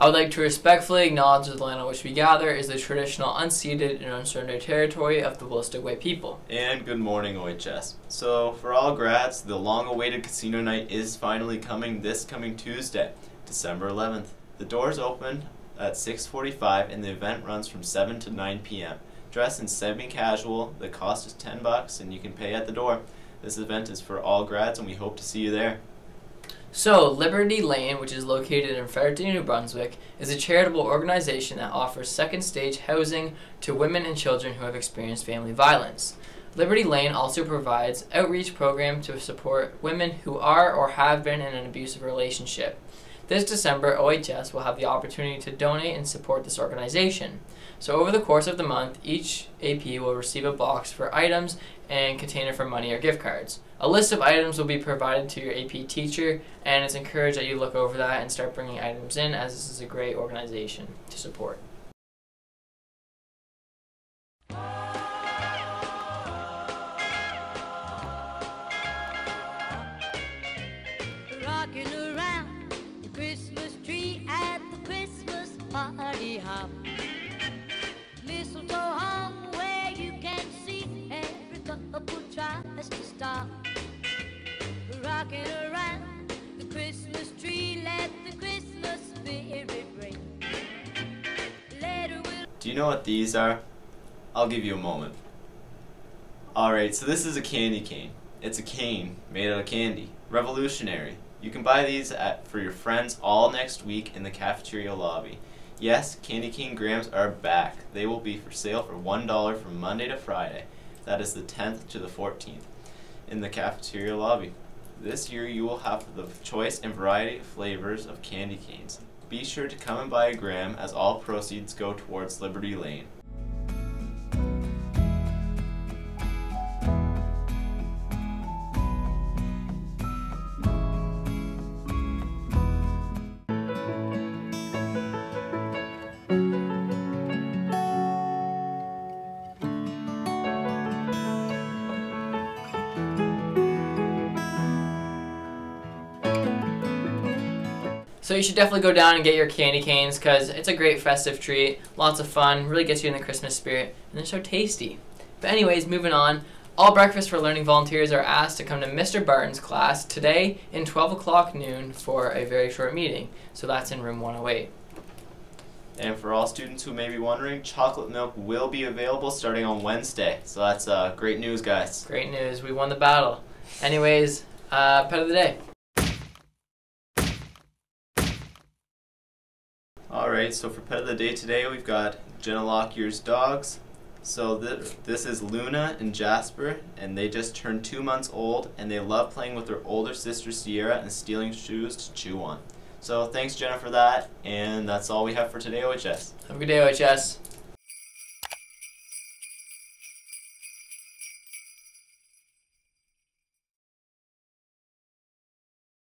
I would like to respectfully acknowledge that the land on which we gather is the traditional unceded and unsurrendered territory of the Wolastoqey people. And good morning, OHS. So, for all grads, the long awaited casino night is finally coming this coming Tuesday, December 11th. The doors open at 6:45 and the event runs from 7 to 9 p.m. Dress in semi-casual, the cost is 10 bucks and you can pay at the door. This event is for all grads and we hope to see you there. So, Liberty Lane, which is located in Fredericton, New Brunswick, is a charitable organization that offers second stage housing to women and children who have experienced family violence. Liberty Lane also provides outreach program to support women who are or have been in an abusive relationship. This December, OHS will have the opportunity to donate and support this organization. So, over the course of the month, each AP will receive a box for items and container for money or gift cards. A list of items will be provided to your AP teacher, and it's encouraged that you look over that and start bringing items in, as this is a great organization to support. Rocking party. Mistletoe hung where you can see every couple tries to stop. Rocking around the Christmas tree, let the Christmas spirit ring. We'll Do you know what these are? I'll give you a moment. Alright, so this is a candy cane. It's a cane made out of candy. Revolutionary. You can buy these at, for your friends all next week in the cafeteria lobby. Yes, candy cane grams are back. They will be for sale for $1 from Monday to Friday. That is the 10th to the 14th in the cafeteria lobby. This year you will have the choice and variety of flavors of candy canes. Be sure to come and buy a gram as all proceeds go towards Liberty Lane. So you should definitely go down and get your candy canes because it's a great festive treat, lots of fun, really gets you in the Christmas spirit, and they're so tasty. But anyways, moving on. All Breakfast for Learning volunteers are asked to come to Mr. Barton's class today in 12 o'clock noon for a very short meeting. So that's in room 108. And for all students who may be wondering, chocolate milk will be available starting on Wednesday. So that's uh, great news, guys. Great news, we won the battle. Anyways, uh, pet of the day. Alright, so for pet of the day today, we've got Jenna Lockyer's dogs. So th- this is Luna and Jasper, and they just turned two months old, and they love playing with their older sister Sierra and stealing shoes to chew on. So thanks, Jenna, for that, and that's all we have for today, OHS. Have a good day, OHS.